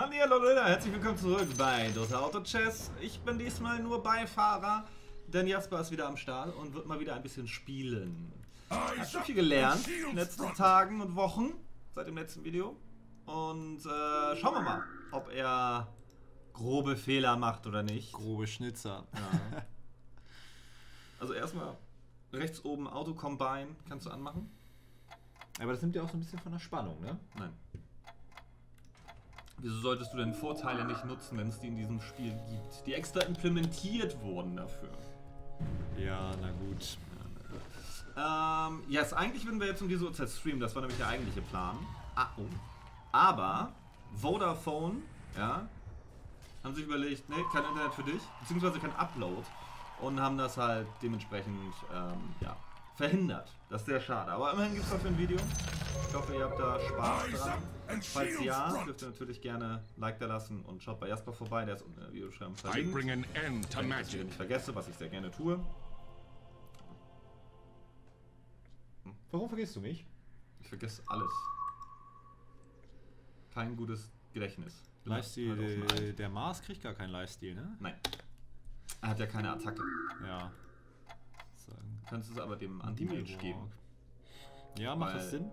Hallo Leute, herzlich willkommen zurück bei Dota Auto Chess. Ich bin diesmal nur Beifahrer, denn Jasper ist wieder am Start und wird mal wieder ein bisschen spielen. Er hat schon viel gelernt in den letzten Tagen und Wochen seit dem letzten Video. Und äh, schauen wir mal, ob er grobe Fehler macht oder nicht. Grobe Schnitzer. Ja. Also erstmal rechts oben Auto Combine kannst du anmachen. Aber das nimmt ja auch so ein bisschen von der Spannung, ne? Nein. Wieso solltest du denn Vorteile nicht nutzen, wenn es die in diesem Spiel gibt, die extra implementiert wurden dafür? Ja, na gut. Ähm, yes, eigentlich würden wir jetzt um diese Uhrzeit streamen, das war nämlich der eigentliche Plan. Ah, oh. Aber Vodafone, ja, haben sich überlegt, ne, kein Internet für dich, beziehungsweise kein Upload und haben das halt dementsprechend, ähm, ja, verhindert. Das ist sehr schade. Aber immerhin gibt es dafür ein Video. Ich hoffe, ihr habt da Spaß dran. Falls ja, dürft ihr natürlich gerne Like da lassen und schaut bei Jasper vorbei, der ist unten in der Videobeschreibung verlinkt. Wenn ich das nicht vergesse, was ich sehr gerne tue. Warum vergisst du mich? Ich vergesse alles. Kein gutes Gedächtnis. Halt Lifestyle, alt. äh, der Mars kriegt gar keinen Lifestyle, ne? Nein. Er hat ja keine Attacke. Ja. Kannst es aber dem Anti-Mage geben. Ja, macht das Sinn?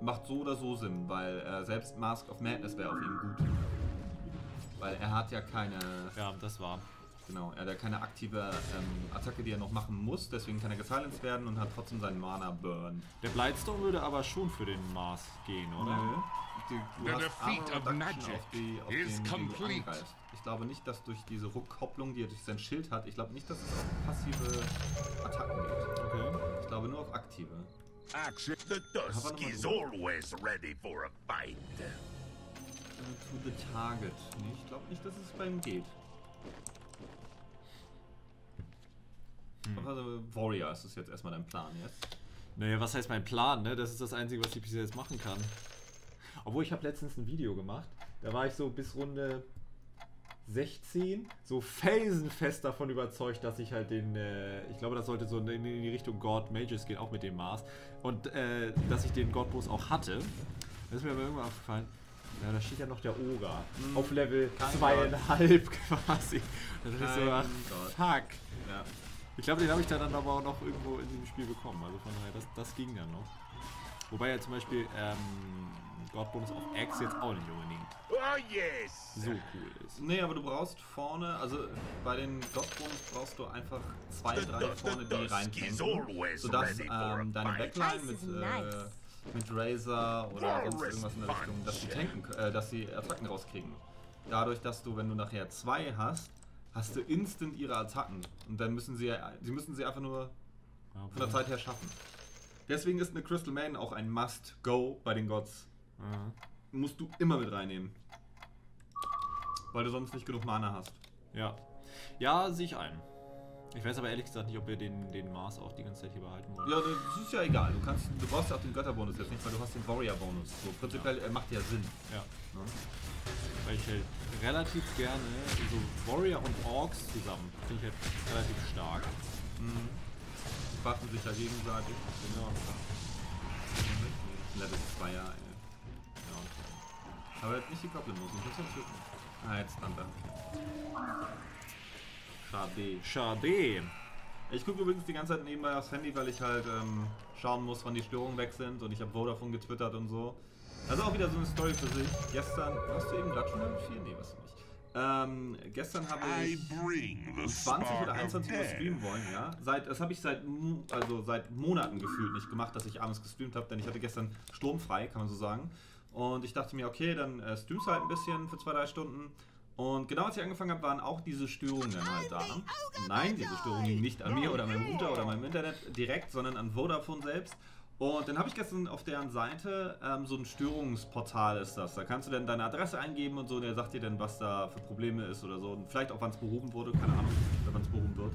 Macht so oder so Sinn, weil äh, selbst Mask of Madness wäre auf ihm gut. Weil er hat ja keine, Ja, das war. Genau, er hat ja keine aktive ähm, Attacke, die er noch machen muss, deswegen kann er gesilenced werden und hat trotzdem seinen Mana Burn. Der Blightstone würde aber schon für den Mars gehen, oder? Nö. Die, du The hast defeat of magic auf die, auf is den, complete. angreifst. Ich glaube nicht, dass durch diese Rückkopplung, die er durch sein Schild hat, ich glaube nicht, dass es auf passive Attacken geht. Okay. Ich glaube nur auf aktive. Action. The Dusk is always ready for a fight. Äh, To the target. Nee, ich glaube nicht, dass es bei ihm geht. Hm. Also Warrior ist es jetzt erstmal dein Plan jetzt. Naja, was heißt mein Plan, ne? Das ist das Einzige, was ich bis jetzt machen kann. Obwohl, ich habe letztens ein Video gemacht. Da war ich so bis Runde 16 so felsenfest davon überzeugt, dass ich halt den, äh, ich glaube, das sollte so in, in die Richtung God Mages gehen, auch mit dem Mars. Und äh, dass ich den God Boss auch hatte. Das ist mir aber irgendwann aufgefallen. Ja, da steht ja noch der Oga. Auf Level Kein zweieinhalb quasi. Da dachte ich so, ach, fuck. Ja. Ich glaube, den habe ich dann aber auch noch irgendwo in diesem Spiel bekommen. Also von daher, das, das ging dann noch. Wobei ja zum Beispiel ähm, God-Bonus auf X jetzt auch nicht unbedingt Oh yes! so cool ist. Nee, aber du brauchst vorne, also bei den Godbonus brauchst du einfach zwei, drei vorne, die always sodass ähm, deine. Backline mit, äh, mit Razor oder sonst irgendwas in der Richtung, dass sie tanken, äh, dass sie Attacken rauskriegen. Dadurch, dass du, wenn du nachher zwei hast, hast du instant ihre Attacken und dann müssen sie, sie müssen sie einfach nur Ja, von der Zeit her schaffen. Deswegen ist eine Crystal Maiden auch ein Must-Go bei den Gods. Ja. Musst du immer mit reinnehmen. Weil du sonst nicht genug Mana hast. ja. Ja, sehe ich ein. Ich weiß aber ehrlich gesagt nicht, ob wir den, den Mars auch die ganze Zeit hier behalten wollen. Ja, das ist ja egal. Du kannst, du brauchst ja auch den Götterbonus jetzt nicht, weil du hast den Warrior-Bonus. So, prinzipiell äh, macht ja Sinn. Ja. Ne? Weil ich halt relativ gerne so Warrior und Orks zusammen finde ich halt relativ stark. Die buffen sich ja gegenseitig. Genau. Level 2 ja. Ja. Aber jetzt nicht die Goblin-Muss, ich muss jetzt töten. Ah, jetzt dann da. Schade. Schade. Ich gucke übrigens die ganze Zeit nebenbei aufs Handy, weil ich halt ähm, schauen muss, wann die Störungen weg sind und ich habe Vodafone getwittert und so. Ist auch wieder so eine Story für sich. Gestern, warst du eben gerade schon Level 4? Nee, was nicht. Ähm, gestern habe ich bring the um 20 spark oder of 21 Uhr streamen wollen, ja. Seit, das habe ich seit, also seit Monaten gefühlt nicht gemacht, dass ich abends gestreamt habe, denn ich hatte gestern sturmfrei, kann man so sagen. Und ich dachte mir, okay, dann äh, streamst halt ein bisschen für zwei, drei Stunden. Und genau als ich angefangen habe, waren auch diese Störungen dann halt da. Nein, diese Störungen liegen nicht an mir oder an meinem Router oder meinem Internet direkt, sondern an Vodafone selbst. Und dann habe ich gestern auf deren Seite ähm, so ein Störungsportal ist das. Da kannst du dann deine Adresse eingeben und so, der sagt dir dann, was da für Probleme ist oder so. Und vielleicht auch, wann es behoben wurde, keine Ahnung, wann es behoben wird.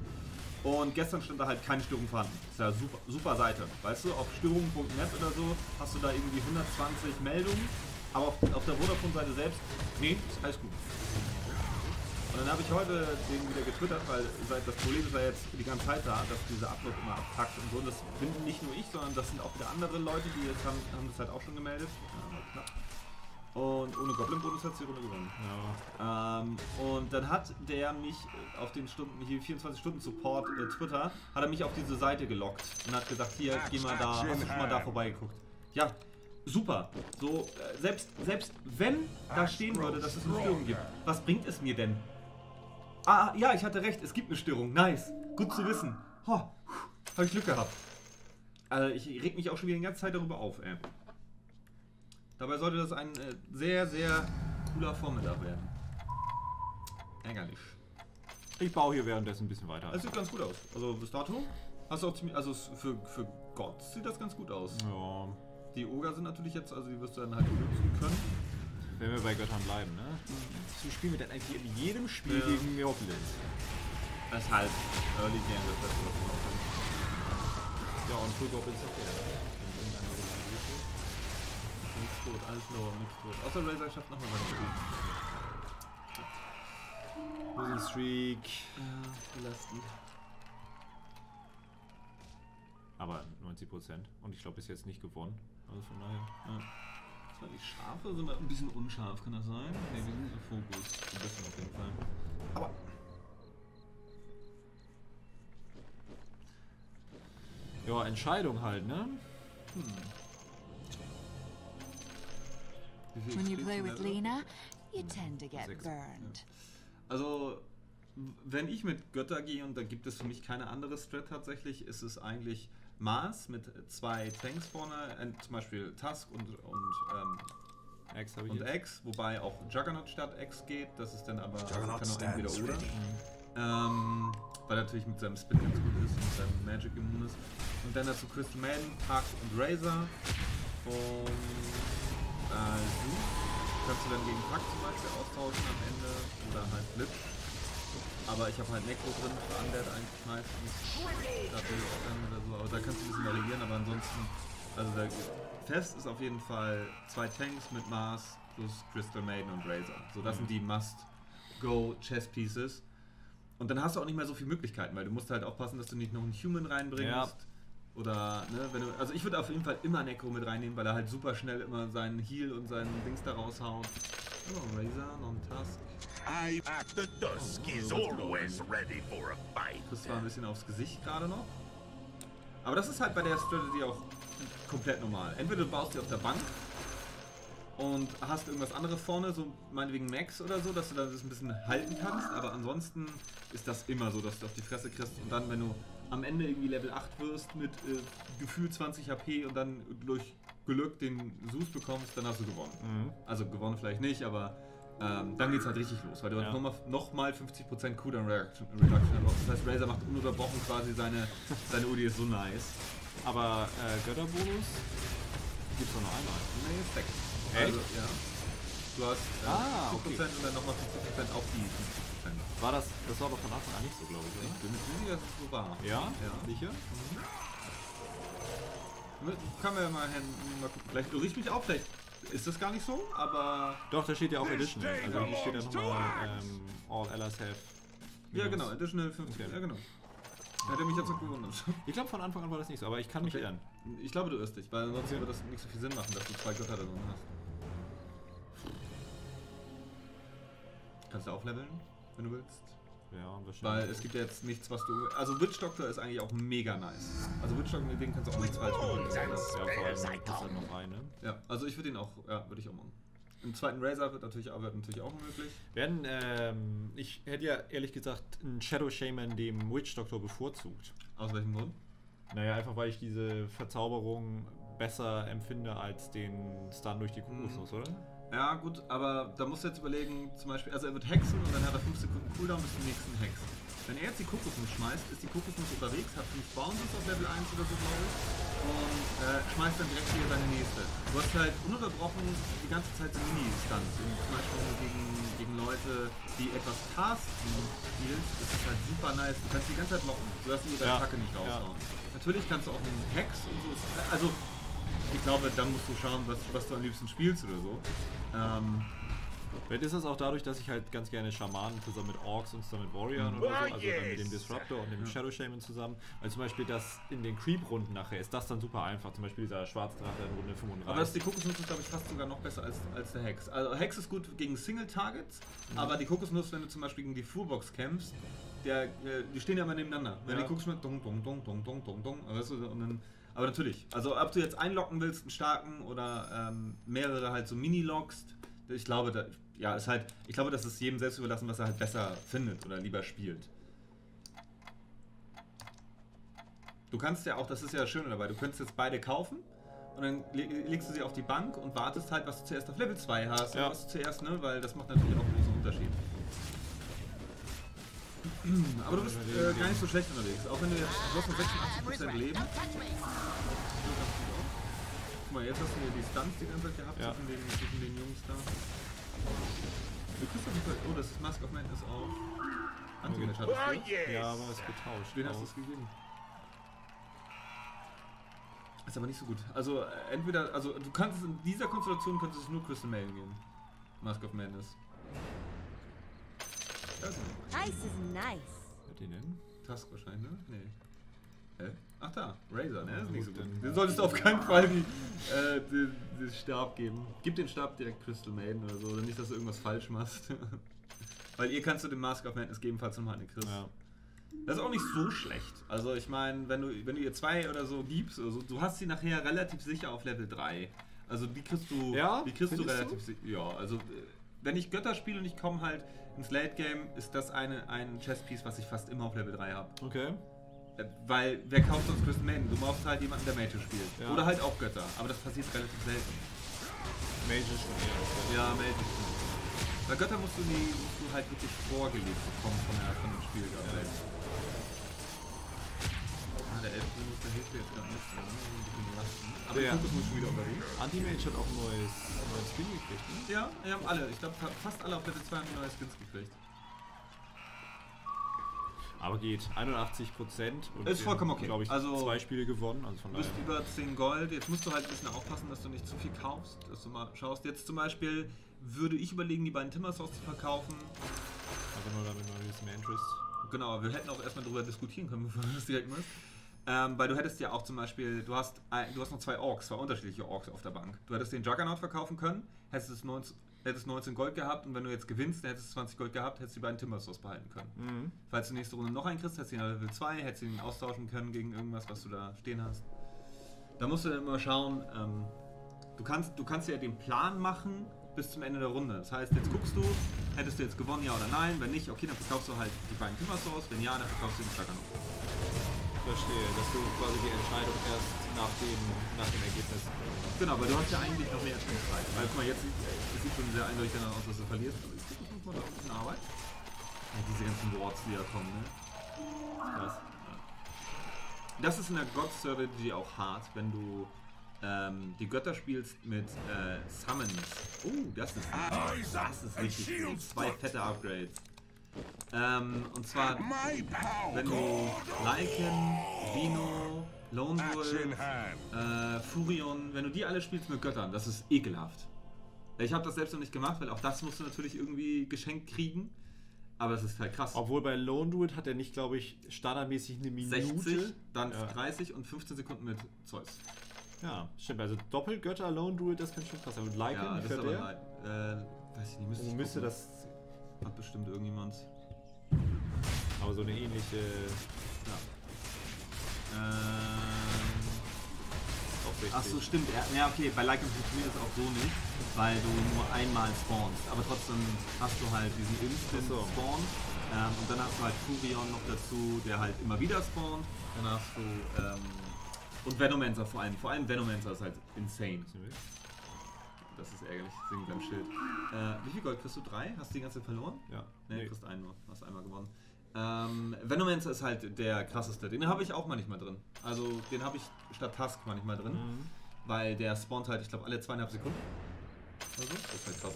Und gestern stand da halt keine Störung vorhanden. Ist ja super, super Seite. Weißt du, auf störungen.net oder so hast du da irgendwie 120 Meldungen, aber auf, auf der Vodafone-Seite selbst, nee, ist alles gut. Und dann habe ich heute den wieder getwittert, weil seit- das Problem ist ja jetzt die ganze Zeit da, dass dieser Upload immer abpackt und so. Und das bin nicht nur ich, sondern das sind auch wieder andere Leute, die jetzt haben, haben das halt auch schon gemeldet. Ja. Und ohne Goblin-Bonus hat sie die Runde gewonnen. Ja. Ähm, und dann hat der mich auf den Stunden, hier 24 Stunden Support äh, Twitter, hat er mich auf diese Seite gelockt und hat gesagt, hier, geh mal da, hast du schon mal da vorbeigeguckt? Ja, super. So, äh, selbst, selbst wenn da stehen würde, dass es eine Störung gibt, was bringt es mir denn? Ah, ja, ich hatte recht, es gibt eine Störung. Nice. Gut zu wissen. Ho, hab ich Glück gehabt. Also ich reg mich auch schon wieder die ganze Zeit darüber auf, ey. Dabei sollte das ein äh, sehr, sehr cooler Vormittag werden. Ärgerlich. Ich baue hier währenddessen ein bisschen weiter. Das sieht ganz gut aus. Also bis dato hast du auch ziemlich, also es- für, für Gott sieht das ganz gut aus. ja, Die Oger sind natürlich jetzt, also die wirst du dann halt benutzen können. Wenn wir bei Göttern bleiben, ne? So spielen wir dann eigentlich in jedem Spiel Ja. gegen. Das ist halt Early Game das Beste, was. Ja, und Full Goblins auch Organisation. Nichts tot, alles low, nichts tot. Außer Razor schafft nochmal was zu. Losing Streak. Ja, belastend. Aber 90%. Und ich glaube, bis jetzt nicht gewonnen. Also von daher. Ja. Das war die Schafe, sind wir ein bisschen unscharf, kann das sein? Ne, wir sind so Fokus. Bisschen auf jeden Fall. Aber. Ja, Entscheidung halt, ne? Viel When you play with? Lena, you tend to get burned. Also, wenn ich mit Götter gehe und da gibt es für mich keine andere Strat tatsächlich, ist es eigentlich Mars mit zwei Tanks vorne, äh, zum Beispiel Tusk und, und, ähm, X und. X, wobei auch Juggernaut statt X geht. Das ist dann aber also Juggernaut kann auch entweder oder. Ähm, weil er natürlich mit seinem Spin ganz gut ist und seinem Magic immun ist. Und dann dazu Crystal Maiden, Puck und Razor. Und äh, Zeus kannst du dann gegen Puck zum Beispiel austauschen am Ende oder halt Blitz. Aber ich habe halt Necro drin für Undead eigentlich meistens. Da will ich dann oder so. Aber da kannst du ein bisschen variieren, aber ansonsten, also der Fest ist auf jeden Fall zwei Tanks mit Mars plus Crystal Maiden und Razor. So, das sind die Must-Go Chess Pieces. Und dann hast du auch nicht mehr so viele Möglichkeiten, weil du musst halt aufpassen, dass du nicht noch einen Human reinbringst. Ja. Oder, ne, wenn du, also ich würde auf jeden Fall immer Necro mit reinnehmen, weil er halt super schnell immer seinen Heal und seinen Dings da raushaut. Oh, Razor, noch ein Task. I at the dusk is always ready for a fight. Das war ein bisschen aufs Gesicht gerade noch. Aber das ist halt bei der Strategy auch komplett normal. Entweder du baust die auf der Bank und hast irgendwas anderes vorne, so meinetwegen Max oder so, dass du dann das ein bisschen halten kannst, aber ansonsten ist das immer so, dass du auf die Fresse kriegst und dann, wenn du am Ende irgendwie Level 8 wirst mit äh, gefühlt 20 HP und dann durch Glück den Sus bekommst, dann hast du gewonnen. Mhm. Also gewonnen vielleicht nicht, aber ähm, dann geht's halt richtig los, weil du Ja. halt nochmal noch mal 50% Cooldown Reduction hast. Das heißt, Razer macht ununterbrochen quasi seine, seine Udi ist so nice. Aber äh, Götterbonus gibt's doch noch einmal. Nee. Echt? Also, ja. Du hast äh, Ah, 50% okay. und dann nochmal 50% auf die 50%. War das, das war doch von Anfang an nicht so, glaube ich, Ich oder? bin mir sicher, dass es so war. Ja? Ja. Sicher? Kann man ja mal, hin, mal gucken. Vielleicht irre ich mich auch, vielleicht ist das gar nicht so, aber. Doch, da steht ja auch Additional. Also hier steht ja nochmal ähm, All Allies have. Ja, genau, Additional 50. Okay. Ja, genau. Hätte mich jetzt noch gewundert. Ich glaube, von Anfang an war das nicht so, aber ich kann mich Okay. irren. Ich glaube, du irrst dich, weil sonst würde das nicht so viel Sinn machen, dass du zwei Götter da drin hast. Kannst du aufleveln, wenn du willst. Ja, Weil wahrscheinlich. es gibt ja jetzt nichts, was du. Also Witch Doctor ist eigentlich auch mega nice. Also Witch Doctor, mit dem kannst du auch nichts falsch machen. Ja, vor allem spares I passt halt noch rein, ne? Ja, also ich würde ihn auch, ja, würde ich auch machen. Im zweiten Razor wird natürlich auch, wird natürlich auch möglich. Werden, ähm, ich hätte ja ehrlich gesagt einen Shadow Shaman dem Witch Doctor bevorzugt. Aus welchem Grund? Naja, einfach weil ich diese Verzauberung besser empfinde als den Stun durch die Kokosnuss, oder? Ja, gut, aber da musst du jetzt überlegen, zum Beispiel, also er wird hexen und dann hat er 5 Sekunden Cooldown bis zum nächsten Hex. Wenn er jetzt die Kokosnuss schmeißt, ist die Kokosnuss unterwegs, hat 5 Bounces auf Level 1 oder so, glaube ich, und äh, schmeißt dann direkt wieder seine nächste. Du hast halt ununterbrochen die ganze Zeit so Mini-Stunts. Zum Beispiel gegen, gegen Leute, die etwas casten spielst, ist es halt super nice. Du kannst die ganze Zeit locken, sodass sie ihre Ja, Attacke nicht ja. raushauen. Natürlich kannst du auch einen Hex und so. Also, ich glaube, dann musst du schauen, was, was du am liebsten spielst oder so. Ähm, Vielleicht ist das auch dadurch, dass ich halt ganz gerne Schamanen zusammen mit Orks und zusammen mit Warriors oder so, also dann mit dem. Disruptor und dem Shadow Shaman zusammen. Also zum Beispiel das in den Creep-Runden nachher ist das dann super einfach. Zum Beispiel dieser Schwarzdrache in Runde 35. Aber das die Kokosnuss ist, glaube ich, fast sogar noch besser als, als der Hex. Also Hex ist gut gegen Single-Targets, Mhm. aber die Kokosnuss, wenn du zum Beispiel gegen die Fuhrbox kämpfst, der, äh, die stehen ja immer nebeneinander. Wenn Ja. die Kokosnuss dong, dong, dong, dong, dong, dong, dong, weißt du, und dann, aber natürlich, also ob du jetzt einlocken willst, einen starken oder ähm, mehrere halt so Mini-Lockst, ich glaube, da, ja, ist halt, ich glaube, das ist jedem selbst überlassen, was er halt besser findet oder lieber spielt. Du kannst ja auch, das ist ja das Schöne dabei, du könntest jetzt beide kaufen und dann le legst du sie auf die Bank und wartest halt, was du zuerst auf Level 2 hast Ja. und was du zuerst, ne, weil das macht natürlich auch einen großen Unterschied. Aber du bist äh, gar nicht so schlecht unterwegs, auch wenn du jetzt, du hast noch 86% Leben. Guck mal, jetzt hast du hier die Stunts die ganze Zeit gehabt Ja. zwischen, den, zwischen den Jungs da. Du kriegst auf jeden Fall, oh, das ist Mask of Madness auch. Anti-Match Oh, yes. ja, aber es getauscht. Den hast du es gegeben. Ist aber nicht so gut. Also äh, entweder, also du kannst es in dieser Konstellation könntest es nur Crystal Mail geben. Mask of Madness. Das ist ein Ice is nice. Hat die denn? Task wahrscheinlich, ne? Nee. Hä? Ach da, Razor, ne? Das ist nicht so gut, Den solltest du auf keinen Fall die, äh, den, den Stab geben. Gib den Stab direkt Crystal Maiden oder so, oder nicht, dass du irgendwas falsch machst. Weil ihr kannst du den Mask of Madness geben, falls du mal eine kriegst. Ja. Das ist auch nicht so schlecht. Also ich meine, wenn du, wenn du ihr zwei oder so gibst, also du hast sie nachher relativ sicher auf Level 3. Also die kriegst du, Ja? die kriegst du relativ sicher. Ja, also äh, wenn ich Götter spiele und ich komme halt ins Late Game, ist das eine, ein Chess-Piece, was ich fast immer auf Level 3 habe. Okay. Äh, Weil wer kauft sonst Crystal Maiden? Du brauchst halt jemanden, der Mage spielt. Ja. Oder halt auch Götter. Aber das passiert relativ selten. Mage ist schon eher. Ja, Mage. Bei Götter musst du, die, musst du halt wirklich vorgelegt bekommen von, der, von dem Spiel Ja. Der Elfenmodus, der hilft dir jetzt gar nicht. Ne? Ein bisschen belasten. Aber Ja. der Fokus muss schon wieder unterwegs. Anti-Mage hat auch ein neues, ein neues Skin gekriegt, ne? Ja, wir haben alle. Ich glaube, fast alle auf Level 2 haben neue Skins gekriegt. Aber geht. 81 Prozent. Ist vollkommen okay. glaube ich, Also- zwei Spiele gewonnen. Also von Du bist über 10 Gold. Jetzt musst du halt ein bisschen aufpassen, dass du nicht zu viel kaufst. Dass du mal schaust. Jetzt zum Beispiel würde ich überlegen, die beiden Timbersaws zu verkaufen. Einfach nur damit mal ein bisschen mehr Interest. Genau, wir hätten auch erstmal darüber diskutieren können, bevor du das direkt machst. Ähm, weil du hättest ja auch zum Beispiel, du hast, ein, du hast noch zwei Orks, zwei unterschiedliche Orks auf der Bank. Du hättest den Juggernaut verkaufen können, hättest, es 19, hättest 19 Gold gehabt und wenn du jetzt gewinnst, dann hättest du 20 Gold gehabt, hättest du die beiden Timbersaws behalten können. Mhm. Falls du nächste Runde noch einen kriegst, hättest du ihn auf Level 2, hättest du ihn austauschen können gegen irgendwas, was du da stehen hast. Da musst du dann immer schauen, ähm, du, kannst, du kannst ja den Plan machen bis zum Ende der Runde. Das heißt, jetzt guckst du, hättest du jetzt gewonnen, ja oder nein? Wenn nicht, okay, dann verkaufst du halt die beiden Timbersaws. Wenn ja, dann verkaufst du den Juggernaut. Verstehe, dass du quasi die Entscheidung erst nach dem, nach dem Ergebnis. Genau, aber du hast ja eigentlich noch mehr Spielzeit. Weil guck mal, jetzt sieht es sieht schon sehr eindeutig danach aus, dass du verlierst. Aber ich gucke mal da ein bisschen Arbeit. Ja, diese ganzen Wards, die da kommen, ne? Ja. Das ist in der God Strategy auch hart, wenn du ähm, die Götter spielst mit äh, Summons. Oh, das ist das ist richtig. Zwei fette Upgrades. Ähm, und zwar, wenn du Lycan, Dino, Lone Wolf, äh, Furion, wenn du die alle spielst mit Göttern, das ist ekelhaft. Ich habe das selbst noch nicht gemacht, weil auch das musst du natürlich irgendwie geschenkt kriegen. Aber es ist halt krass. Obwohl bei Lone Druid hat er nicht, glaube ich, standardmäßig eine Minute. 60, dann Ja. 30 und 15 Sekunden mit Zeus. Ja, stimmt. Also Doppelgötter Lone Druid, das kann schon krass sein. Und Lycan, Ja, das ist aber der? Äh, weiß ich nicht, müsste Wo ich müsste das. Hat bestimmt irgendjemand. Aber so eine ähnliche. Ja. Ähm, 60. ach so, stimmt. Ja, okay, bei Lycan funktioniert das auch so nicht, weil du nur einmal spawnst. Aber trotzdem hast du halt diesen Instant Ach so. Spawn. Ähm, und dann hast du halt Furion noch dazu, der halt immer wieder spawnt. Dann hast du. Ähm, und Venomancer vor allem. Vor allem Venomancer ist halt insane. Das ist ärgerlich. Singen beim Schild. Äh, wie viel Gold kriegst du? Drei? Hast du die ganze Zeit verloren? Ja. Ne, Nee. du kriegst einen nur. Hast einmal gewonnen. Ähm, Venomancer ist halt der krasseste. Den habe ich auch manchmal drin. Also den habe ich statt Task manchmal drin. Mhm. Weil der spawnt halt, ich glaube, alle zweieinhalb Sekunden. Also, das ist halt krass.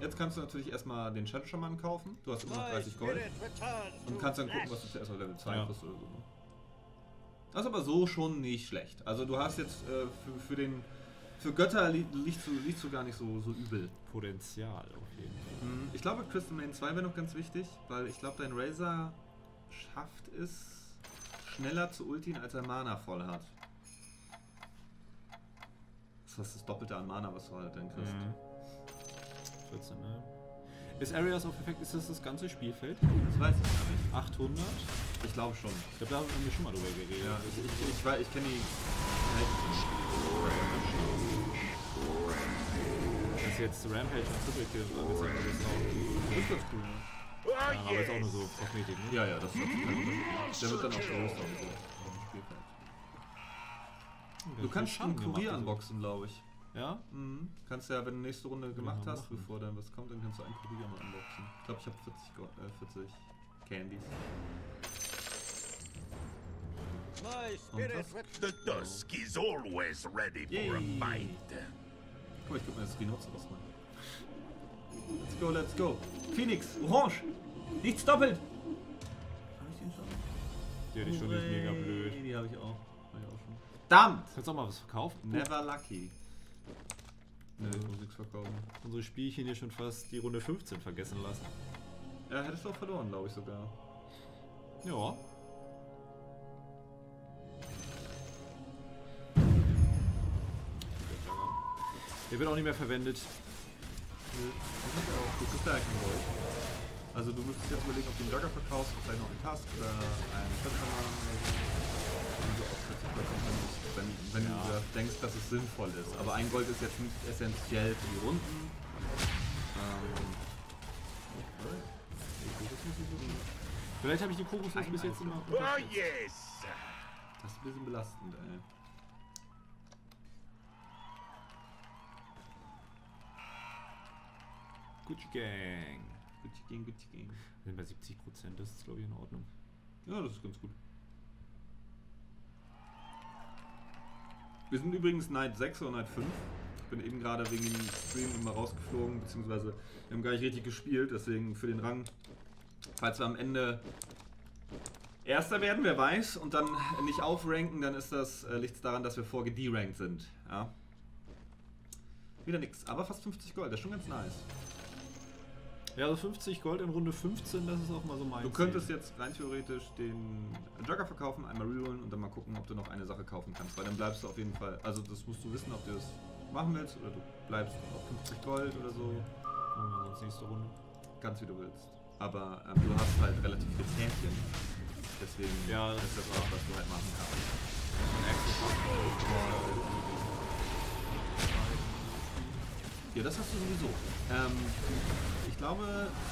Jetzt kannst du natürlich erstmal den Shadow Shaman kaufen. Du hast immer noch 30 Gold. Und kannst dann gucken, was du zuerst auf Level 2 Ja. kriegst oder so. ne? Das ist aber so schon nicht schlecht. Also du hast jetzt äh, für, für den Für Götter li liegt so, liegt so gar nicht so, so übel. Potenzial auf jeden Fall. Mhm. Ich glaube, Crystal Main 2 wäre noch ganz wichtig, weil ich glaube, dein Razor schafft es schneller zu ultien, als er Mana voll hat. Das heißt, das Doppelte an Mana, was du halt dann kriegst. Mhm. 14, ne? Ist Areas of Effect, ist das das ganze Spielfeld? Das weiß ich gar nicht. 800? Ich glaube schon. Ich glaube, da haben wir schon mal drüber geredet. Ja, ich, ich, ich, ich kenne die. Jetzt Rampage und Triple Kill angezeigt wird, ist auch, Das ist ganz cool. Oh, ja, aber ist auch nur so Kosmetik, ne? Ja, ja, das ist kein Unterschied. Der wird dann auch auf dem Spielfeld. Du kannst einen Kurier unboxen, glaube ich. Ja? Mhm. Kannst ja, wenn du nächste Runde gemacht mal hast, machen. bevor dann was kommt, dann kannst du einen Kurier mal unboxen. Ich glaube, ich habe 40, Go äh, 40 Candies. My spirit The dusk is always ready for a Yay. Guck mal, ich guck mir das Rhinoz aus, Mann. Let's go, let's go. Phoenix, orange. Nichts doppelt. Hab ich den schon? Die schon, die ist mega blöd. Die habe ich auch. Hab ich auch schon. Verdammt! Kannst du auch mal was verkaufen? Never lucky. Ne, ich muss nichts verkaufen. Unsere Spielchen hier schon fast die Runde 15 vergessen lassen. Ja, hättest du auch verloren, glaube ich sogar. Ja. Der wird auch nicht mehr verwendet. Du kriegst ja kein Gold. Also du müsstest jetzt überlegen, ob du einen Jugger verkaufst, vielleicht noch einen Task oder einen auftrittst, wenn, wenn Ja. du denkst, dass es sinnvoll ist. Aber ein Gold ist jetzt nicht essentiell für die Runden. Ähm, Vielleicht habe ich die Kokosnuss bis jetzt immer. Oh, yes. das ist ein bisschen belastend, ey. Gucci Gang. Gucci Gang, Gucci Gang. Wir sind bei 70 Prozent, das ist glaube ich in Ordnung. Ja, das ist ganz gut. Wir sind übrigens Night 6 oder Night 5. Ich bin eben gerade wegen dem Stream immer rausgeflogen, beziehungsweise wir haben gar nicht richtig gespielt, deswegen für den Rang, falls wir am Ende Erster werden, wer weiß, und dann nicht aufranken, dann ist das, äh, liegt es daran, dass wir vorher gederankt sind. Ja. Wieder nix, aber fast 50 Gold, das ist schon ganz nice. Ja, also 50 Gold in Runde 15, das ist auch mal so mein Du könntest Ziel. jetzt rein theoretisch den Jogger verkaufen, einmal rerollen und dann mal gucken, ob du noch eine Sache kaufen kannst. Weil dann bleibst du auf jeden Fall, also das musst du wissen, ob du das machen willst oder du bleibst auf 50 Gold oder so, Machen wir sonst nächste Runde. ganz wie du willst. Aber ähm, du hast halt relativ viel Zähnchen. Deswegen Ja, das ist das auch, was du halt machen kannst. Ja, das hast du sowieso. Ähm, ich glaube,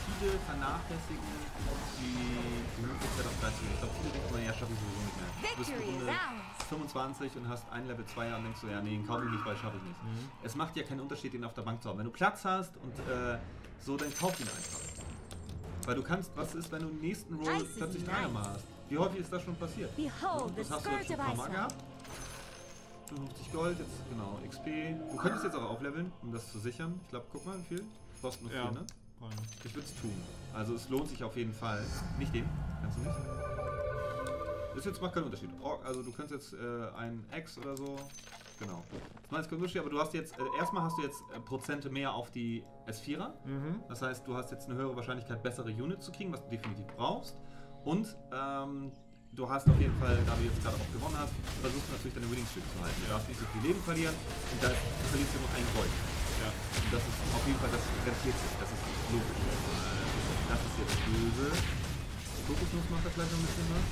viele vernachlässigen die, Möglichkeit auf 13. Ich glaube, viele denken, ja, schaffe ich sowieso nicht mehr. Du bist Runde ours. 25 und hast ein Level 2 und denkst so, ja, nee, den kaufe ich nicht, weil schaffe ich nicht. Es macht ja keinen Unterschied, den auf der Bank zu haben. Wenn du Platz hast und äh, so, dann kauf ihn einfach. Weil du kannst, was ist, wenn du im nächsten Roll plötzlich nice. Dreier mal hast? Wie häufig ist das schon passiert? Behold the Das hast du jetzt schon ein paar Mal gehabt. 50 Gold, jetzt genau, XP. Du könntest jetzt auch aufleveln, um das zu sichern. Ich glaube, guck mal, wie viel? Du brauchst nur 4, Ja. ne? Ich würde es tun. Also es lohnt sich auf jeden Fall. Nicht den, kannst du nicht. Das jetzt macht keinen Unterschied. Or- Also du kannst jetzt äh, ein X oder so. Genau. Das macht jetzt keinen Unterschied, aber du hast jetzt, äh, erstmal hast du jetzt äh, Prozente mehr auf die S4er. Mhm. Das heißt, du hast jetzt eine höhere Wahrscheinlichkeit, bessere Units zu kriegen, was du definitiv brauchst. Und ähm, du hast auf jeden Fall, da du jetzt gerade auch gewonnen hast, versuchst natürlich deine Winning Streak zu halten. Du darfst nicht so viel Leben verlieren und da verlierst du nur ein Gold. Ja. Und das ist auf jeden Fall, das rentiert sich, das ist logisch. Das ist jetzt böse. Kokosnuss macht da vielleicht noch ein bisschen was.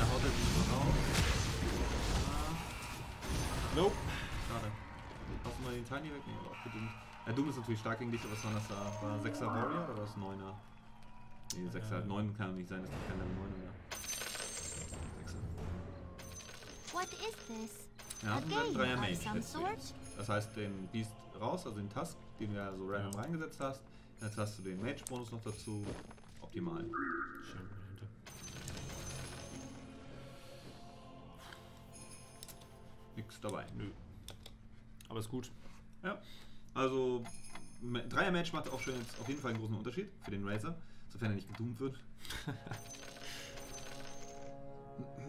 Da haut er sich noch raus. Ah, Nope. schade. Hast du mal den Tiny weg? Nee, auch bedingt. Ja, Doom ist natürlich stark gegen dich, aber was war das da? War 6er Warrior oder war das 9er? Nee, 6er, 9 kann nicht sein, das ist kein Level 9 mehr. 6er. What is this? Ja, A und dann game 3er of Mage. Das heißt, den Beast raus, also den Task, den du ja so random Ja. reingesetzt hast. Jetzt hast du den Mage-Bonus noch dazu. Optimal. Schön dahinter. Nix dabei. Nö. Aber ist gut. Ja. Also, Ma- Dreier-Match macht auch schon jetzt auf jeden Fall einen großen Unterschied für den Razer, sofern er nicht gedoomt wird.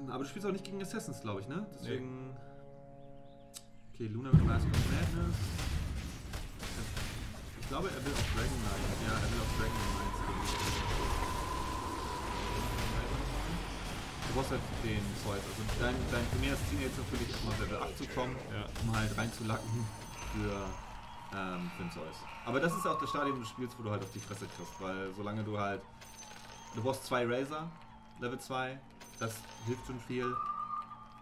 Aber du spielst auch nicht gegen Assassins, glaube ich, ne? Deswegen. Okay, Okay, Luna mit Mask of Madness. Ich glaube, er will auf Dragon Knight. Ja, er will auf Dragon Knight. Du brauchst halt den Zeug. Also dein, dein primäres Ziel jetzt natürlich erstmal auf Level 8 zu kommen, Ja. um halt reinzulacken für, ähm, für den Zeus. Aber das ist auch das Stadium des Spiels, wo du halt auf die Fresse kriegst, weil solange du halt. Du brauchst zwei Razor, Level 2, das hilft schon viel.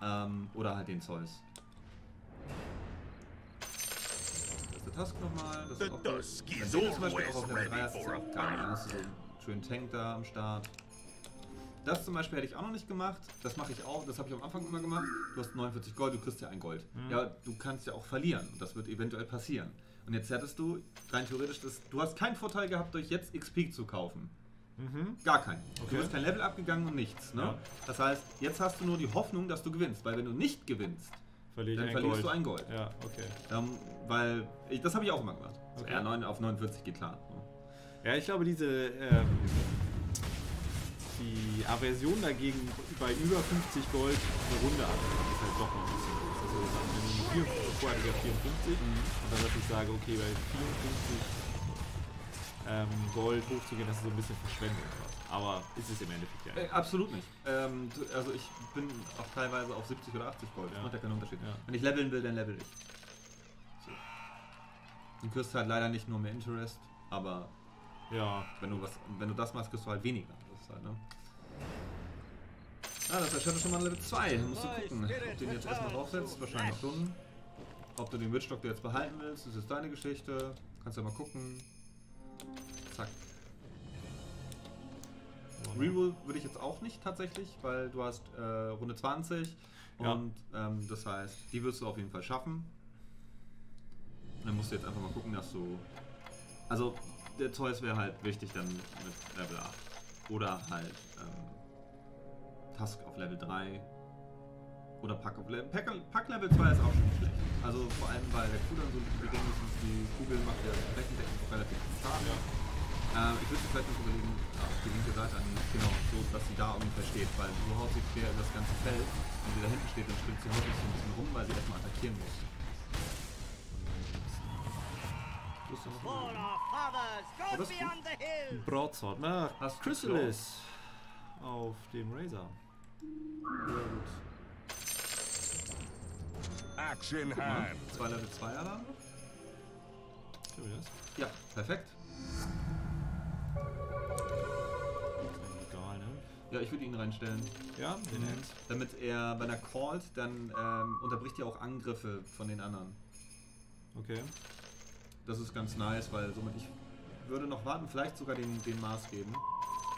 Ähm, oder halt den Zeus. Das ist der Task nochmal. Das The ist auch is du zum Beispiel auch auf Level ready 3 hast, a auch. Dann hast du so einen schönen Tank da am Start. Das zum Beispiel hätte ich auch noch nicht gemacht. Das mache ich auch. Das habe ich am Anfang immer gemacht. Du hast 49 Gold, du kriegst ja ein Gold. Ja, du kannst ja auch verlieren. Und das wird eventuell passieren. Und jetzt hättest du rein theoretisch das. Du hast keinen Vorteil gehabt, durch jetzt XP zu kaufen. Gar keinen. Okay. Du bist kein Level abgegangen und nichts. Ne? Ja. Das heißt, jetzt hast du nur die Hoffnung, dass du gewinnst. Weil wenn du nicht gewinnst, Verliere ich dann verlierst Gold. du ein Gold. Ja, okay. Ähm, weil ich, das habe ich auch immer gemacht. Okay. Ja, 9 auf 49 geht klar. Ne? Ja, ich glaube, diese ähm, die Aversion dagegen bei über 50 Gold eine Runde an, ist halt doch noch ein bisschen groß. Also wenn du eine 54, vorher hatte ich ja 54 und dann, dass ich sage, okay, bei 54 ähm, Gold hochzugehen, das ist so ein bisschen Verschwendung. Aber ist es im Endeffekt ja. Äh, absolut nicht. Ähm, du- also ich bin auch teilweise auf 70 oder 80 Gold. Das Ja. macht ja keinen Unterschied. Ja. Wenn ich leveln will, dann level ich. So. Du kriegst halt leider nicht nur mehr Interest, aber Ja, wenn du was, wenn du das machst, kriegst du halt weniger. Das ist halt, ne? Ah, das ja schon mal Level 2. Da musst du gucken, ob du den jetzt erstmal draufsetzt. Wahrscheinlich schon. Ob du den Witchstock dir jetzt behalten willst, das ist deine Geschichte. Kannst ja mal gucken. Zack. Reroll würde ich jetzt auch nicht tatsächlich, weil du hast äh, Runde 20 Ja. und ähm, das heißt, die wirst du auf jeden Fall schaffen. Dann musst du jetzt einfach mal gucken, dass du. Also, der Zeus wäre halt wichtig dann mit Level 8. Oder halt ähm, Task auf Level 3. Oder Pack auf Level. Pack, Pack Level 2 ist auch schon nicht schlecht. Also vor allem, weil der Cooldown so gering ist und die Kugel macht ja flächendeckend auch relativ Schaden. Ähm, ich würde vielleicht noch überlegen, ja, auf die linke Seite an, genau, so, dass sie da ungefähr steht, weil so haut sie quer über das ganze Feld. Wenn sie da hinten steht, dann springt sie häufig so ein bisschen rum, weil sie erstmal attackieren muss. Oh, das ist hills! Broadsword. Na, Hast du Chrysalis auf dem Razor. Ja, gut. Action Ja, hand. zwei Level 2 dann. Schau wie das. Ja, perfekt. Egal, ne? Ja, ich würde ihn reinstellen. Ja, den End. Damit er, wenn er callt, dann ähm, unterbricht er auch Angriffe von den anderen. Okay. Das ist ganz nice, weil somit ich würde noch warten, vielleicht sogar den, den Mars geben.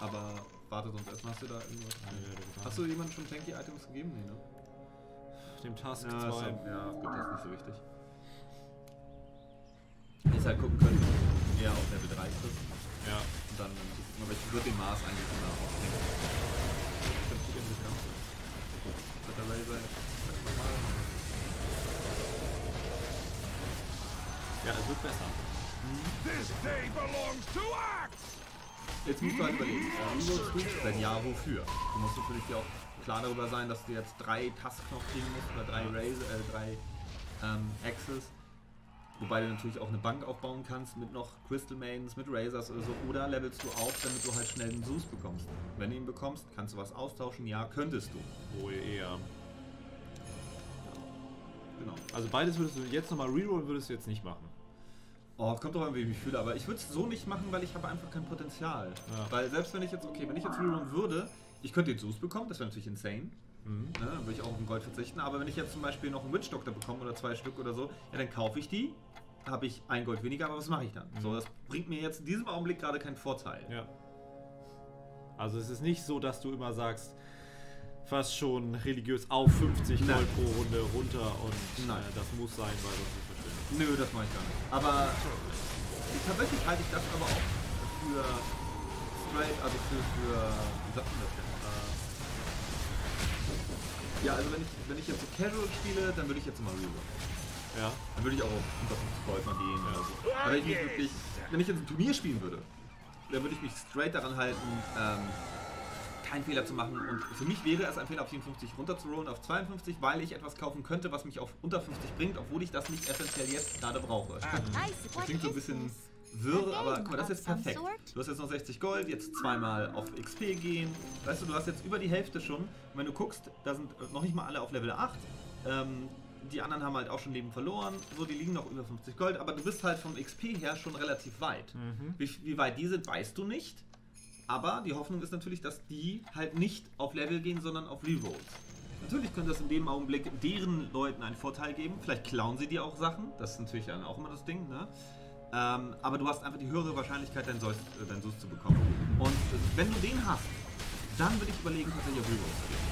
Aber warte sonst erstmal. Hast du da irgendwas? Ja, der Hast du jemandem schon Tanky-Items gegeben? Nee, ne? Dem Task Ja, 2. ist, ja, gut, das ist nicht so wichtig. Hättest halt gucken können, ob er auf Level 3 kriegt. Ja. Und dann, dann zu gucken, ich würde den Mars eigentlich immer aufnehmen. Ich hab die ganze Kampf. Hat der Laser jetzt nochmal. Ja, es wird besser. This day belongs to axe. Jetzt musst du halt überlegen, äh? Wenn ja, wofür? Du musst natürlich dir auch klar darüber sein, dass du jetzt drei Task noch kriegen musst oder drei Raise, äh, drei ähm, Axes. Wobei du natürlich auch eine Bank aufbauen kannst mit noch Crystal Maidens, mit Razors oder so. Oder levelst du auf, damit du halt schnell einen Zeus bekommst. Wenn du ihn bekommst, kannst du was austauschen. Ja, könntest du. Wohl eher. Genau. Also beides würdest du jetzt nochmal rerollen, würdest du jetzt nicht machen. Oh, kommt drauf an, wie ich mich fühle, aber ich würde es so nicht machen, weil ich habe einfach kein Potenzial. Ja. Weil selbst wenn ich jetzt, okay, wenn ich jetzt rerollen würde, ich könnte den Zeus bekommen, das wäre natürlich insane. Mhm. Ne, dann würde ich auch auf ein Gold verzichten. Aber wenn ich jetzt zum Beispiel noch einen Witch Doctor bekomme oder zwei Stück oder so, ja, dann kaufe ich die. Habe ich ein Gold weniger, aber was mache ich dann? So, das bringt mir jetzt in diesem Augenblick gerade keinen Vorteil. Ja. Also es ist nicht so, dass du immer sagst, fast schon religiös auf 50 Nein. Gold pro Runde runter und Nein. äh, das muss sein, weil sonst es verschwindet. Nö, das mache ich gar nicht. Aber tatsächlich halte ich das aber auch für straight, also für, für wie sagt man das denn? Ja, also wenn ich, wenn ich jetzt so casual spiele, dann würde ich jetzt immer reroll. Ja. Dann würde ich auch auf unter 50 Gold mal gehen oder so. Aber wenn ich mich wirklich, wenn ich jetzt ein Turnier spielen würde, dann würde ich mich straight daran halten, ähm, keinen Fehler zu machen. Und für mich wäre es ein Fehler, auf 54 runter zu rollen, auf 52, weil ich etwas kaufen könnte, was mich auf unter 50 bringt, obwohl ich das nicht essentiell jetzt gerade brauche. Nice. Das klingt so ein is bisschen this? wirr, aber guck mal, das ist jetzt perfekt. Du hast jetzt noch 60 Gold, jetzt zweimal auf XP gehen. Weißt du, du hast jetzt über die Hälfte schon. Und wenn du guckst, da sind noch nicht mal alle auf Level 8. Ähm, die anderen haben halt auch schon Leben verloren. So, die liegen noch über 50 Gold. Aber du bist halt vom XP her schon relativ weit. Wie, wie weit die sind, weißt du nicht. Aber die Hoffnung ist natürlich, dass die halt nicht auf Level gehen, sondern auf Rerolls. Natürlich könnte das in dem Augenblick deren Leuten einen Vorteil geben. Vielleicht klauen sie dir auch Sachen. Das ist natürlich dann auch immer das Ding. Ne? Ähm, aber du hast einfach die höhere Wahrscheinlichkeit, deinen Sus, äh, Sus zu bekommen. Und äh, wenn du den hast, dann würde ich überlegen, tatsächlich auf Rerolls zu gehen.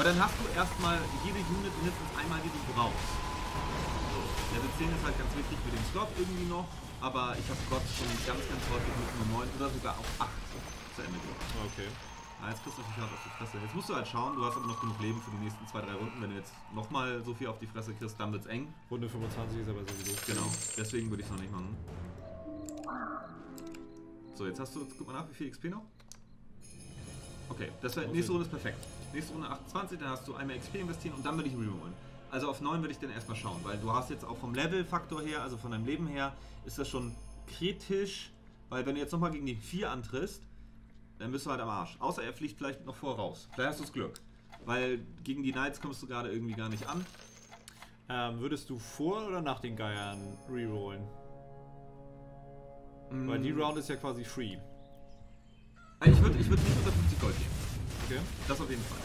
Weil dann hast du erstmal jede Unit mindestens einmal, die du brauchst. So, Level 10 ist halt ganz wichtig für den Slot irgendwie noch. Aber ich habe Gott schon ganz, ganz häufig mit nur 9 oder sogar auch 8 zu Ende gebracht. Okay. Ah, jetzt kriegst du natürlich hart auf die Fresse. Jetzt musst du halt schauen, du hast aber noch genug Leben für die nächsten 2-3 Runden. Wenn du jetzt nochmal so viel auf die Fresse kriegst, dann wird's eng. Runde 25 ist aber sowieso. Genau, deswegen würde ich es noch nicht machen. So, jetzt hast du, jetzt guck mal nach, wie viel XP noch? Okay, das wär, nächste Runde ist perfekt. Nächste Runde 28, dann hast du einmal XP investieren und dann würde ich rerollen. Also auf 9 würde ich dann erstmal schauen, weil du hast jetzt auch vom Level-Faktor her, also von deinem Leben her, ist das schon kritisch, weil wenn du jetzt nochmal gegen die 4 antrittst, dann bist du halt am Arsch. Außer er fliegt vielleicht noch voraus. Vielleicht hast du das Glück. Weil gegen die Knights kommst du gerade irgendwie gar nicht an. Ähm, würdest du vor oder nach den Geiern rerollen? Weil Mm. die Round ist ja quasi free. Äh, Ich würde ich würd nicht unter 50 Gold gehen. Okay. Das auf jeden Fall.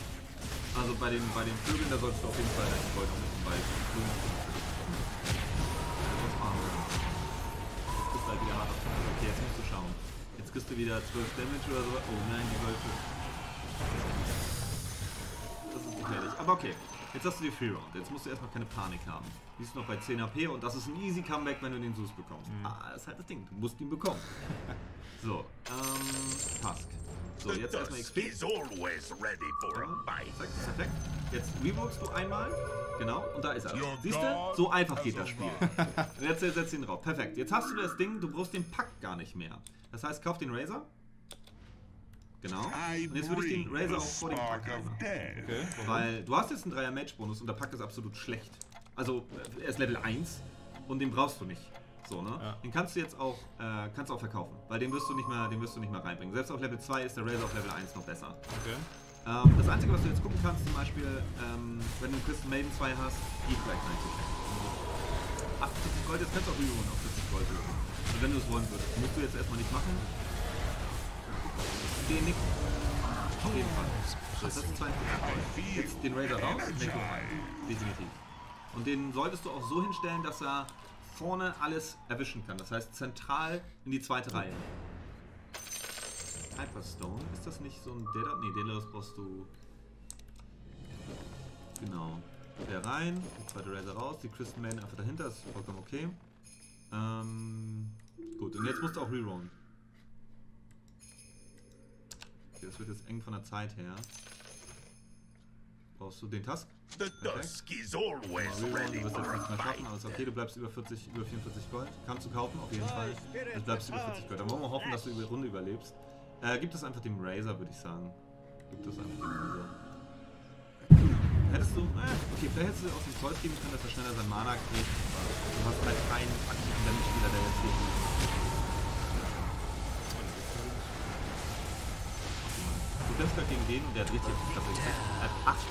Also bei den, bei den Vögeln, da solltest du auf jeden Fall dein Gold auch bei Vögeln. Das du halt wieder hart auf Okay, jetzt musst du schauen. Jetzt kriegst du wieder 12 Damage oder so. Oh nein, die Wölfe. Das ist gefährlich. Aber okay. Jetzt hast du die Free Round. Jetzt musst du erstmal keine Panik haben. Die ist noch bei 10 HP und das ist ein easy Comeback, wenn du den Sus bekommst. Ah, das ist halt das Ding. Du musst ihn bekommen. So, ähm, Task. So, jetzt erstmal XP. is always ready for a fight. Zack, perfekt. Jetzt rerollst du einmal. Genau, und da ist er. Siehst du? So einfach geht das Spiel. jetzt setzt ihn drauf. Perfekt. Jetzt hast du das Ding, du brauchst den Pack gar nicht mehr. Das heißt, kauf den Razor. Genau. Und jetzt würde ich den Razor auch vor den spark Pack death. Okay. Weil du hast jetzt einen 3er Match-Bonus und der Pack ist absolut schlecht. Also, er ist Level 1 und den brauchst du nicht. So, ne? Ja. Den kannst du jetzt auch, äh, kannst auch verkaufen. Weil den wirst du nicht mehr, den wirst du nicht mehr reinbringen. Selbst auf Level 2 ist der Razor auf Level 1 noch besser. Okay. Ähm, das Einzige, was du jetzt gucken kannst, zum Beispiel, ähm, wenn du Crystal Maiden 2 hast, die vielleicht reinzustecken. 48 Gold, jetzt kannst du auch Reroll auf 40 Gold holen. Und wenn du es wollen würdest, musst du jetzt erstmal nicht machen. Den nicht. Auf jeden Fall. So, hast du 42 Gold. Jetzt den Razor raus. Definitiv. Und den solltest du auch so hinstellen, dass er vorne alles erwischen kann. Das heißt zentral in die zweite Reihe. Hyperstone, ist das nicht so ein Daedalus? Nee, Daedalus brauchst du. Genau. Der rein, die zweite Razor raus, die Crystal Maiden einfach dahinter, ist vollkommen okay. Ähm, gut, und jetzt musst du auch rerollen. Okay, das wird jetzt eng von der Zeit her. Brauchst du den Task? The dusk is always ready du wirst jetzt nichts mehr schaffen, aber ist fight. okay, du bleibst über 40, über 44 Gold. Kannst du kaufen, auf jeden Fall. Du bleibst über 40 Gold. Dann wollen wir hoffen, dass du die Runde überlebst. Äh, gib das einfach dem Razor, würde ich sagen. Gib das einfach dem Razor. Hättest du, äh, okay, vielleicht hättest du auch den Zeus geben können, dass er schneller sein Mana kriegt. Du hast halt keinen aktiven Damage-Spieler, der jetzt hier Du halt gegen den und der hat richtig gekriegt. Er hat acht,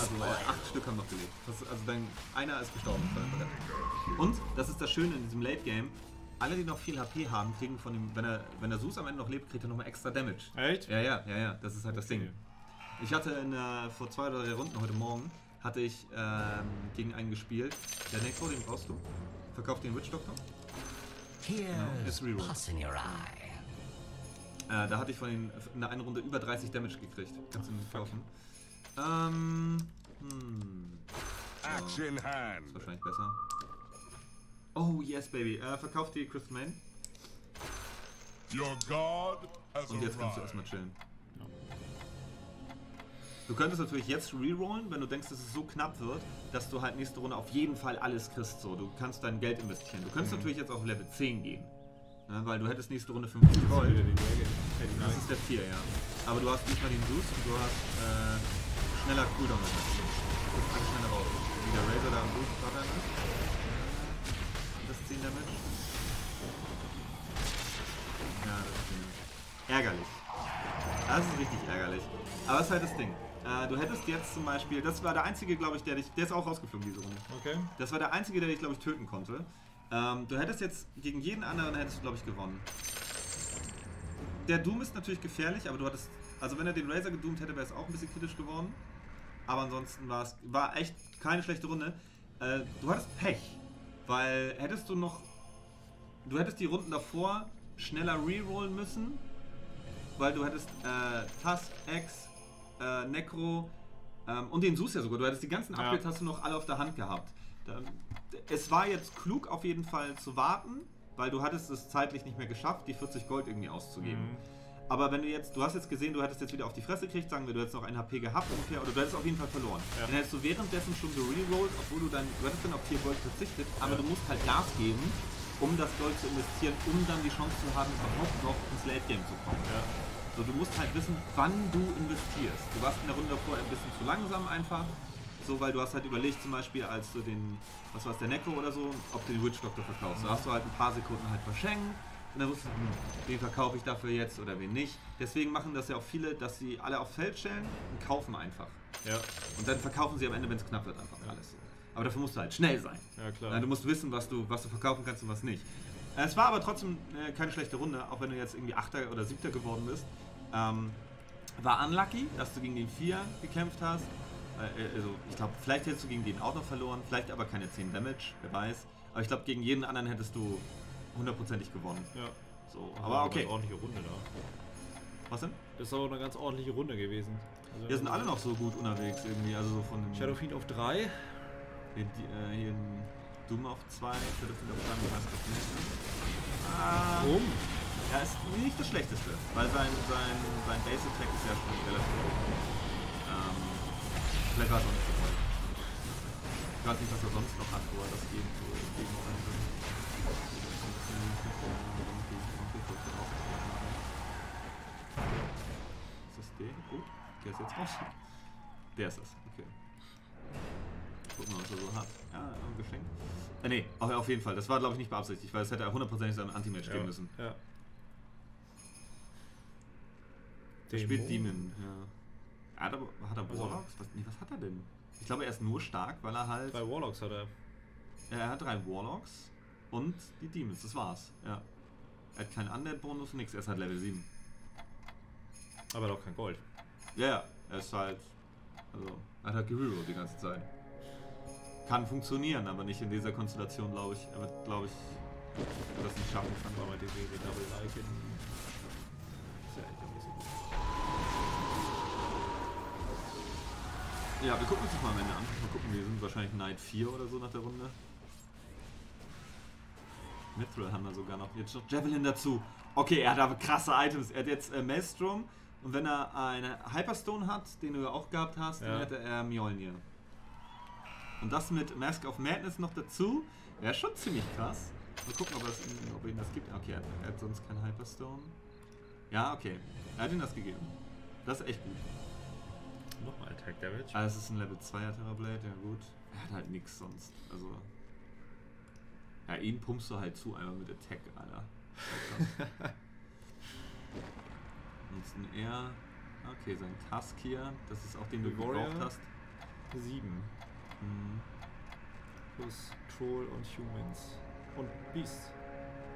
also acht Stück haben noch gelebt. Das, ist- also dein, einer ist gestorben. Und, das ist das Schöne in diesem Late-Game, alle, die noch viel HP haben, kriegen von dem, wenn er, wenn der Sus am Ende noch lebt, kriegt er nochmal extra Damage. Echt? Ja, ja, ja, ja, das ist halt das Ding. Ich hatte in, äh, vor zwei oder drei Runden heute Morgen, hatte ich ähm, gegen einen gespielt. Der Necro, den brauchst du. Verkauft den Witch Doctor. Ist Here's Reroll. Äh, da hatte ich von den, in der einen Runde über 30 Damage gekriegt. Kannst du ihn kaufen. Ähm, hm, in ist hand. wahrscheinlich besser. Oh, yes, baby. Äh, verkauft die Crystal Main. Your god has Und jetzt kannst du erstmal chillen. Du könntest natürlich jetzt rerollen, wenn du denkst, dass es so knapp wird, dass du halt nächste Runde auf jeden Fall alles kriegst. So, du kannst dein Geld investieren. Du könntest natürlich jetzt auf Level 10 gehen. Ne, weil du hättest nächste Runde 50 Gold. Das ist der 4, ja. Aber du hast diesmal den Boost und du hast äh, schneller Cooldown. bist alles schneller raus. Wie der Razor da am Boost war dann. Das 10 Damage. Ja, das ist 10 Damage. Ärgerlich. Das ist richtig ärgerlich. Aber das ist halt das Ding. Äh, du hättest jetzt zum Beispiel, das war der einzige, glaube ich, der dich, der ist auch rausgeflogen diese Runde. Okay. Das war der einzige, der dich, glaube ich, töten konnte. Ähm, du hättest jetzt gegen jeden anderen hättest du, glaube ich, gewonnen. Der Doom ist natürlich gefährlich, aber du hattest. Also wenn er den Razor gedoomt hätte, wäre es auch ein bisschen kritisch geworden. Aber ansonsten war es war echt keine schlechte Runde. Äh, du hattest Pech. Weil hättest du noch. Du hättest die Runden davor schneller rerollen müssen. Weil du hättest äh, Tusk, X, äh, Necro ähm, und den Sus ja sogar. Du hättest die ganzen Ja. Upgrades hast du noch alle auf der Hand gehabt. Da, es war jetzt klug auf jeden Fall zu warten, weil du hattest es zeitlich nicht mehr geschafft, die 40 Gold irgendwie auszugeben. Mhm. Aber wenn du jetzt, du hast jetzt gesehen, du hättest jetzt wieder auf die Fresse gekriegt, sagen wir, du hättest noch ein HP gehabt ungefähr, oder du hättest auf jeden Fall verloren. Ja. Dann hättest du währenddessen schon gerollt, obwohl du dann, du hättest dann auf 4 Gold verzichtet, aber Ja. du musst halt Gas geben, um das Gold zu investieren, um dann die Chance zu haben, überhaupt noch ins Late Game zu kommen. Ja. So, du musst halt wissen, wann du investierst. Du warst in der Runde davor ein bisschen zu langsam einfach. So, weil du hast halt überlegt, zum Beispiel, als du den, was war es, der Necro oder so, ob du den Witch Doctor verkaufst. Da hast du halt ein paar Sekunden halt verschenkt. Und dann wusstest du, hm, wen verkaufe ich dafür jetzt oder wen nicht. Deswegen machen das ja auch viele, dass sie alle auf Feld stellen und kaufen einfach. Ja. Und dann verkaufen sie am Ende, wenn es knapp wird, einfach alles. Aber dafür musst du halt schnell sein. Ja, klar. Ja, Du musst wissen, was du, was du verkaufen kannst und was nicht. Es war aber trotzdem äh, keine schlechte Runde, auch wenn du jetzt irgendwie Achter oder Siebter geworden bist. Ähm, war unlucky, dass du gegen den Vier gekämpft hast. Äh, äh, also, ich glaube, vielleicht hättest du gegen den auch noch verloren, vielleicht aber keine 10 Damage, wer weiß. Aber ich glaube, gegen jeden anderen hättest du hundertprozentig gewonnen. ja. So, Das war aber eine okay. Ganz ordentliche Runde da. Was denn? Das ist aber eine ganz ordentliche Runde gewesen. Also, Wir sind alle noch so gut unterwegs irgendwie, also so von Shadowfiend auf 3. Hier, äh, hier in Doom auf 2, Shadowfiend auf 3 und Mask auf Ah, Warum? Ja, ist nicht das Schlechteste, weil sein, sein, sein Base Attack ist ja schon relativ hoch. Ähm, vielleicht war es auch nicht so toll. Ich weiß nicht, was er sonst noch hat, wo er das gegen, so gegen könnte. Ist das der? Oh, der ist jetzt raus. Der ist es, okay. Gucken wir, was er so hat. Ja, ein Geschenk. Äh, nee, auf, jeden Fall. Das war, glaube ich, nicht beabsichtigt, weil es hätte er hundertprozentig seinem Anti-Match geben müssen. Ja. Er spielt Demon, ja. Er hat, aber, hat er Warlocks? Was, nee, was hat er denn? Ich glaube, er ist nur stark, weil er halt. Drei Warlocks hat er. Er hat drei Warlocks und die Demons, das war's. Ja. Er hat keinen Undead-Bonus, nix, er ist halt Level 7. Aber er hat auch kein Gold. Ja, ja, er ist halt. Also, er hat halt gererolled die ganze Zeit. Kann funktionieren, aber nicht in dieser Konstellation, glaube ich. Er wird, glaube ich, das nicht schaffen. War mal die Serie Double Icon. Ist Ja, wir gucken uns das mal am Ende an. Mal gucken, wir sind wahrscheinlich Night 4 oder so nach der Runde. Mithril haben wir sogar noch. Jetzt noch Javelin dazu. Okay, er hat aber krasse Items. Er hat jetzt äh, Maelstrom und wenn er eine Hyperstone hat, den du ja auch gehabt hast, dann Ja. hätte er Mjolnir. Und das mit Mask of Madness noch dazu, wäre schon ziemlich krass. Mal gucken, ob, er ihm- ob er ihm das gibt. Okay, er hat, er hat sonst keinen Hyperstone. Ja, okay. Er hat ihm das gegeben. Das ist echt gut. Nochmal Attack Damage. Ah, es ist ein Level 2er Terrorblade, ja gut. Er hat halt nichts sonst. Also. Ja, ihn pumpst du halt zu, einmal mit Attack, Alter. Ansonsten er. Okay, sein Task hier. Das ist auch den du Warrior. gebraucht hast. 7. Hm. Plus Troll und Humans. Und Beast.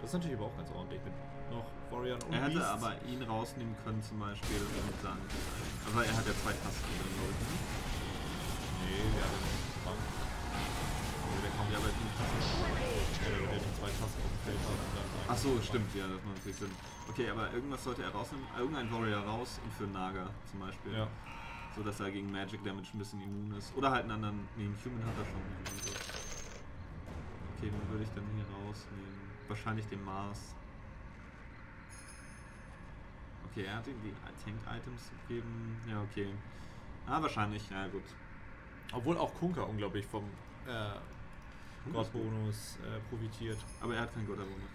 Das ist natürlich aber auch ganz ordentlich mit noch Warrior und Er hätte Beast. aber ihn rausnehmen können zum Beispiel und dann. Also er hat ja zwei Tasten drin, glaube ich. Ne? Nee, der hat eine Bank. Also der kommt ja bei den Tasten. Ja, der die zwei Tasten auf dem Feld hat und dann. Ach so, stimmt, ja, das macht natürlich Sinn. Okay, aber irgendwas sollte er rausnehmen. Irgendein Warrior raus und für Naga zum Beispiel. Ja. So dass er gegen Magic Damage ein bisschen immun ist. Oder halt einen anderen. Nee, einen Human hat er schon. Okay, wen würde ich dann hier rausnehmen? Wahrscheinlich den Mars. Okay, er hat ihm die Tank-Items gegeben. Ja, okay. Ah, wahrscheinlich, ja gut. Obwohl auch Kunka unglaublich vom äh. Gottbonus äh, profitiert. Aber er hat keinen Götterbonus.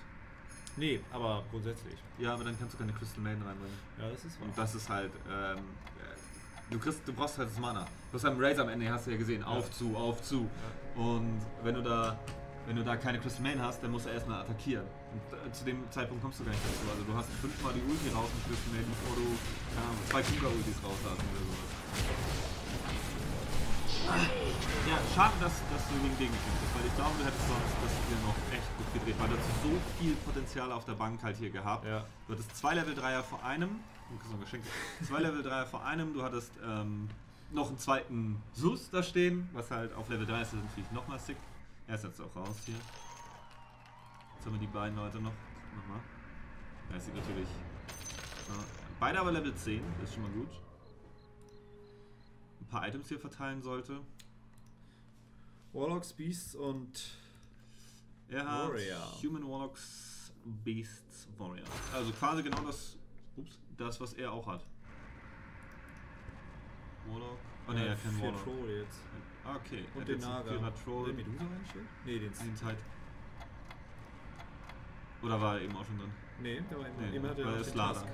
Nee, aber grundsätzlich. Ja, aber dann kannst du keine Crystal Maiden reinbringen. Ja, das ist wahr. Und das ist halt, ähm, äh, du, kriegst, du brauchst halt das Mana. Du hast am Razer am Ende, hast du ja gesehen, auf, zu, auf, zu. Und wenn du da, wenn du da keine Crystal Main hast, dann musst du erstmal attackieren. Und äh, zu dem Zeitpunkt kommst du gar nicht dazu. Also du hast fünfmal die Ulti raus mit Crystal Main, bevor du, Ahnung, zwei Kuga-Ultis raus hast oder sowas. Ja, schade, dass, dass du gegen den gekämpft hast, weil ich glaube, du hättest sonst das Spiel noch echt gut gedreht, weil du hast so viel Potenzial auf der Bank halt hier gehabt. Ja. Du hattest zwei Level 3er vor einem, du kriegst noch Geschenke, zwei Level 3er vor einem, du hattest ähm, noch einen zweiten Sus da stehen, was halt auf Level 3 ist, ist natürlich nochmal sick. Er ist jetzt auch raus hier. Haben wir die beiden Leute noch. Nochmal. Ja, sieht natürlich. Ja. Beide aber Level 10, das ist schon mal gut. Ein paar Items hier verteilen sollte. Warlocks, Beasts und. Er hat Warrior. Human Warlocks, Beasts, Warrior. Also quasi genau das, ups, das, was er auch hat. Warlock. Oh ne, er hat keinen vier Warlock. Troll jetzt. Ah, okay. Er Und den Naga. Troll. Den Medusa reinstellen? Nee, den. Zeit. Oder war er eben auch schon drin? Nee, der war immer. Nee, immer hat er weil er ist Lader. Task.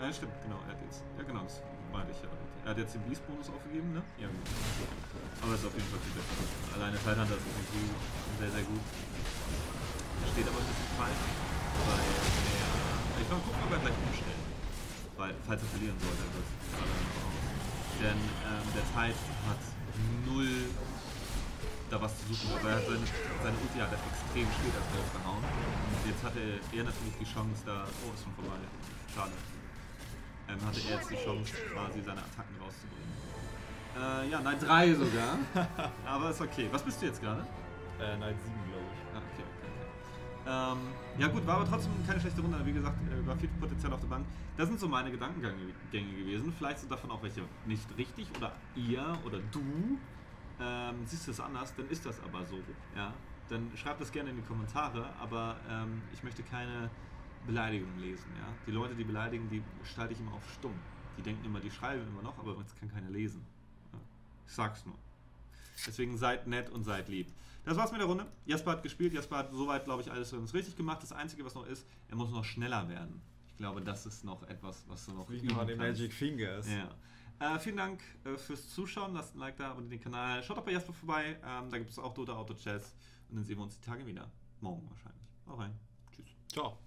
Ja, stimmt, genau. Er hat jetzt. Ja, genau, das meinte ich ja. Er hat jetzt den Beast-Bonus aufgegeben, ne? Ja, gut. Aber ist auf jeden Fall viel besser. Alleine Tidehunter ist irgendwie sehr, sehr gut. Er steht aber ein bisschen falsch, weil er. Ich mal gucken, ob er gleich umstellt. Weil, falls er verlieren sollte, wird es Denn ähm, der Tide hat null da was zu suchen, aber er hat seine, seine Ulti hat er extrem spät erst rausgehauen. Und jetzt hatte er natürlich die Chance da. Oh, ist schon vorbei. Schade. Ähm, hatte er jetzt die Chance, quasi seine Attacken rauszubringen. Äh, ja, Night 3 sogar. aber ist okay. Was bist du jetzt gerade? Äh, Night 7, glaube ich. Ah, okay, okay, okay. Ähm, ja gut, war aber trotzdem keine schlechte Runde. Wie gesagt, äh, war viel Potenzial auf der Bank. Das sind so meine Gedankengänge Gänge gewesen. Vielleicht sind davon auch welche nicht richtig oder ihr oder du ähm, siehst du es anders, dann ist das aber so. Ja? Dann schreibt das gerne in die Kommentare, aber ähm, ich möchte keine Beleidigungen lesen. Ja? Die Leute, die beleidigen, die schalte ich immer auf stumm. Die denken immer, die schreiben immer noch, aber es kann keiner lesen. Ja? Ich sag's nur. Deswegen seid nett und seid lieb. Das war's mit der Runde. Jasper hat gespielt. Jasper hat soweit, glaube ich, alles richtig gemacht. Das Einzige, was noch ist, er muss noch schneller werden. Ich glaube, das ist noch etwas, was du noch Wie den kannst. Magic Fingers. Ja. Äh, vielen Dank äh, fürs Zuschauen. Lasst ein Like da, abonniert den Kanal. Schaut auch bei Jasper vorbei. Ähm, da gibt es auch Dota Auto Chess. Und dann sehen wir uns die Tage wieder. Morgen wahrscheinlich. Hau rein. Tschüss. Ciao.